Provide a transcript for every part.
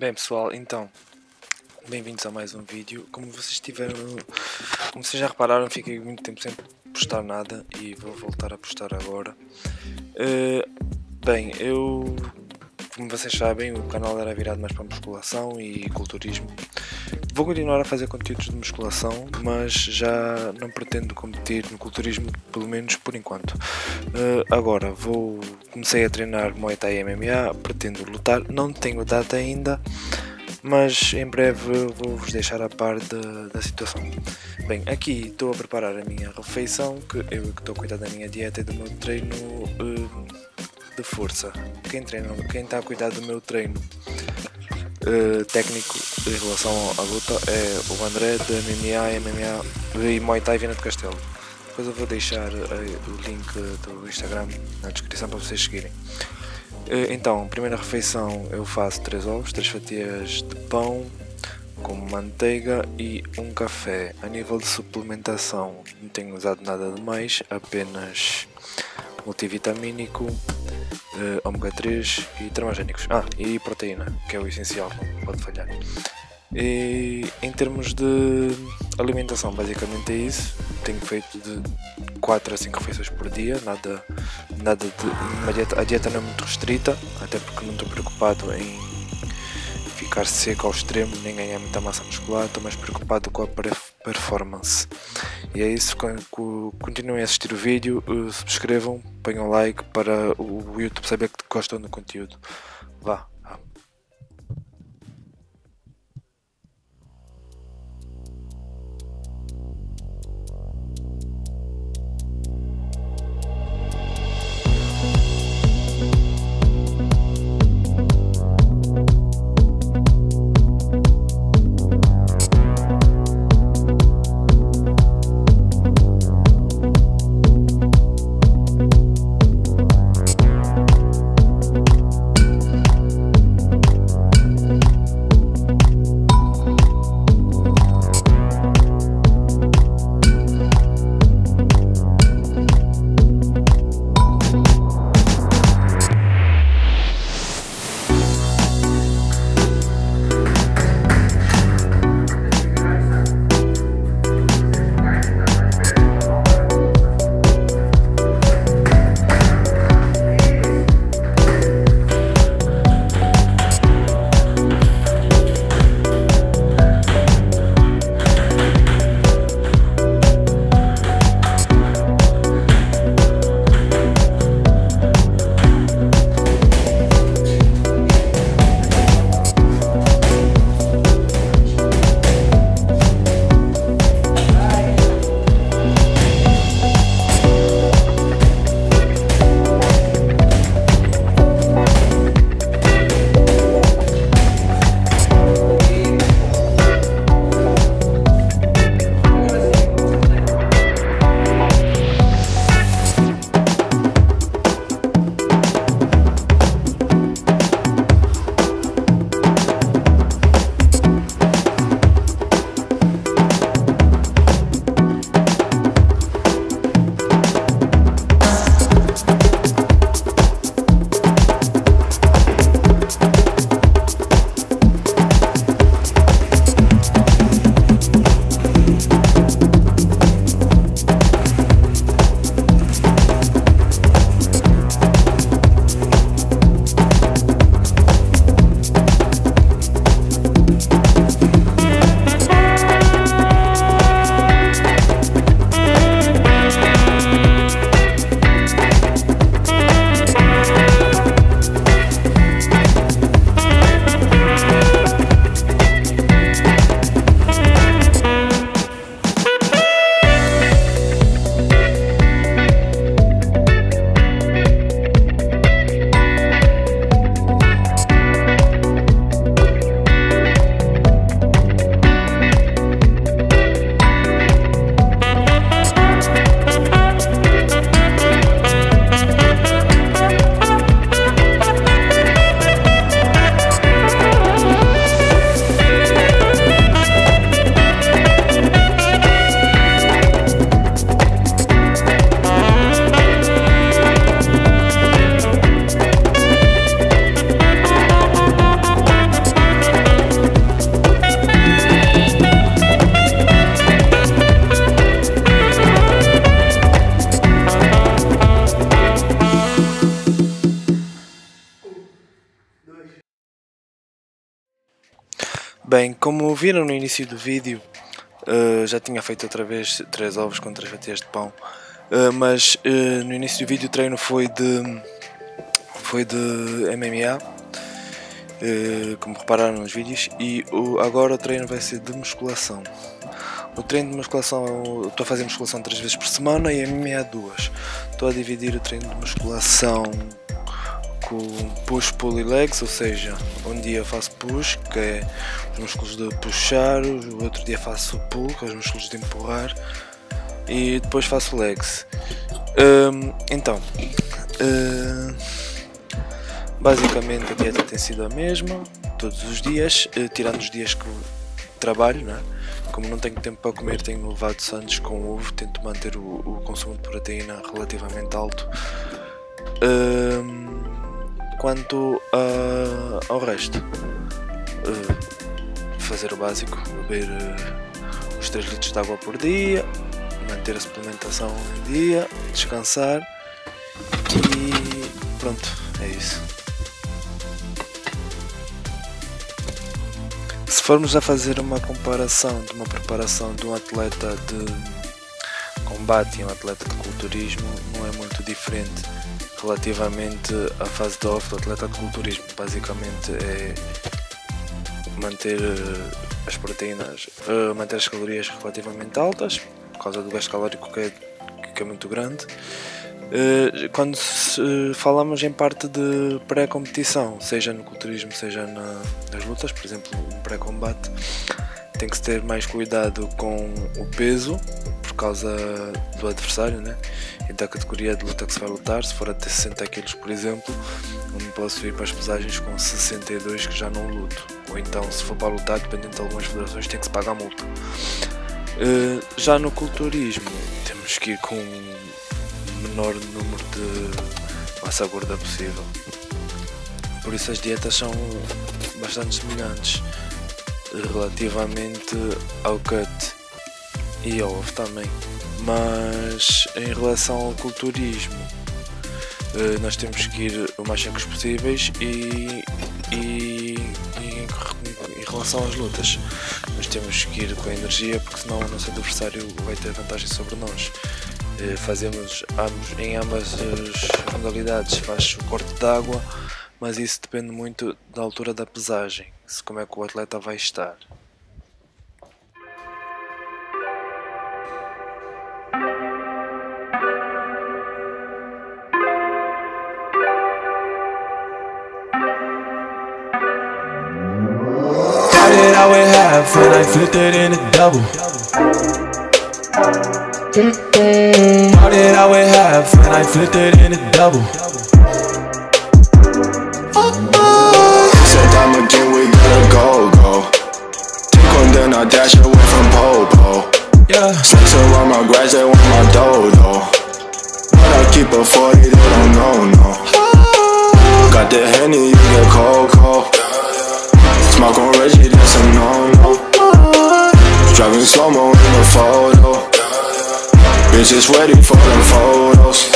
Bem pessoal, então, bem-vindos a mais um vídeo. Como vocês tiveram, como vocês já repararam, fiquei muito tempo sem postar nada e vou voltar a postar agora. Uh, bem, eu, como vocês sabem, o canal era virado mais para musculação e culturismo. Vou continuar a fazer conteúdos de musculação, mas já não pretendo competir no culturismo, pelo menos por enquanto. Uh, agora vou comecei a treinar Muay Thai MMA, pretendo lutar, não tenho data ainda, mas em breve vou-vos deixar a par de, da situação. Bem, aqui estou a preparar a minha refeição, que eu estou a cuidar da minha dieta e do meu treino uh, de força. Quem, treina, quem está a cuidar do meu treino uh, técnico em relação à luta é o André da MMA, MMA e Muay Thai Viana de Castelo. Depois eu vou deixar uh, o link do Instagram na descrição para vocês seguirem. Uh, então, primeira refeição eu faço 3 ovos, 3 fatias de pão com manteiga e um café. A nível de suplementação não tenho usado nada de mais, apenas multivitamínico, uh, ômega 3 e termogénicos. Ah, e proteína, que é o essencial, não pode falhar. E em termos de alimentação, basicamente é isso. Tenho feito de 4 a 5 refeições por dia, nada, nada de. Dieta, a dieta não é muito restrita, até porque não estou preocupado em ficar seco ao extremo, nem ganhar muita massa muscular, estou mais preocupado com a performance. E é isso, continuem a assistir o vídeo, eh, subscrevam, ponham like para o YouTube saber que gostam do conteúdo. Vá, Bem, como viram no início do vídeo, uh, já tinha feito outra vez 3 ovos com 3 fatias de pão, uh, mas uh, no início do vídeo o treino foi de, foi de MMA, como repararam nos vídeos, e o, agora o treino vai ser de musculação. O treino de musculação, estou a fazer musculação 3 vezes por semana e MMA 2. Estou a dividir o treino de musculação com push, pull e legs, ou seja, um dia faço push, que é os músculos de puxar, o outro dia faço pull, que é os músculos de empurrar, e depois faço legs. Um, então, uh, basicamente a dieta tem sido a mesma, todos os dias, uh, tirando os dias que trabalho, né? como não tenho tempo para comer, tenho levado sandes com ovo, tento manter o, o consumo de proteína relativamente alto. Um, Quanto ao resto, uh, fazer o básico, beber uh, os 3 litros de água por dia, manter a suplementação em dia, descansar e pronto, é isso. Se formos a fazer uma comparação de uma preparação de um atleta de combate e um atleta de culturismo, não é muito diferente relativamente à fase de off do atleta de culturismo. Basicamente é manter eh, as proteínas, uh, manter as calorias relativamente altas, por causa do gasto calórico que é, que é muito grande. Uh, quando falamos em parte de pré-competição, seja no culturismo, seja na, nas lutas, por exemplo, um pré-combate, tem que se ter mais cuidado com o peso, causa do adversário, né? e da categoria de luta que se vai lutar. Se for até 60 kg, por exemplo, não posso ir para as pesagens com 62 que já não luto. Ou então, se for para lutar, dependendo de algumas federações, tem que se pagar multa. Uh, já no culturismo, temos que ir com o menor número de massa gorda possível. Por isso, as dietas são bastante semelhantes relativamente ao cut e off também. Mas em relação ao culturismo, eh, nós temos que ir o mais secos possíveis e, e, e, em relação às lutas, nós temos que ir com energia porque senão o nosso adversário vai ter vantagem sobre nós. Eh, fazemos em ambas as modalidades, faz o corte de água, mas isso depende muito da altura da pesagem, se como é que o atleta vai estar. Would and I flipped it in a double. Started out with half and I flipped it in a double. Said I'm again, we gotta go, go. Take one, then I dash away from Popo. Yeah. Snakes around my grass, they want my dodo. But I keep a 40, they don't know, no. Got the henny, you get cold, cold. Driving slow-mo in the photo. Bitches ready for them photos.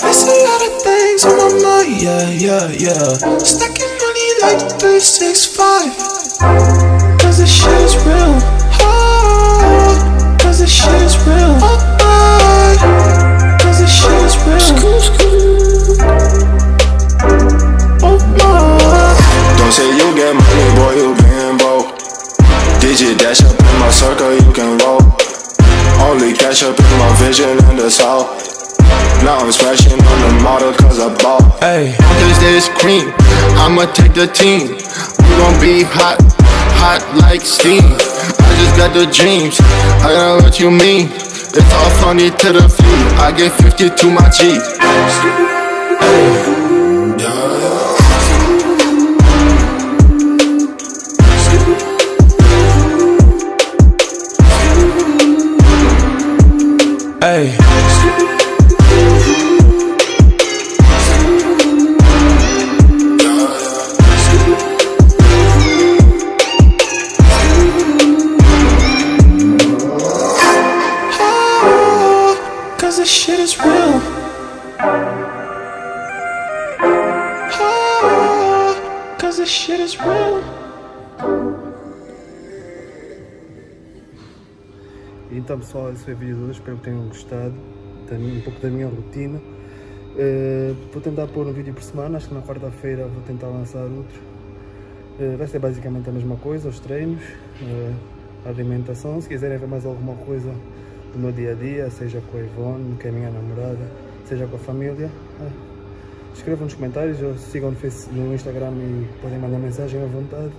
A lot of things on my mind, yeah, yeah, yeah. Stacking money like 365 Cause this shit is real oh, Cause this shit is real oh, I bought. Hey, this cream, I'ma take the team. We gon' be hot, hot like steam. I just got the dreams, I know what you mean. It's all funny to the feet. I get 50 to my G. Hey. Hey. this shit is real. Então pessoal, esse foi o vídeo de hoje, espero que tenham gostado um pouco da minha rotina. Uh, vou tentar pôr um vídeo por semana, acho que na quarta-feira vou tentar lançar outro. Uh, vai ser basicamente a mesma coisa, os treinos, uh, a alimentação. Se quiserem ver mais alguma coisa do meu dia a dia, seja com a Ivone, que é a minha namorada, seja com a família, escrevam nos comentários, ou sigam no, Facebook, no Instagram e podem mandar mensagem à vontade.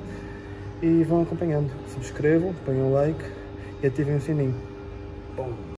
E vão acompanhando. Subscrevam, ponham like e ativem o sininho. Bom.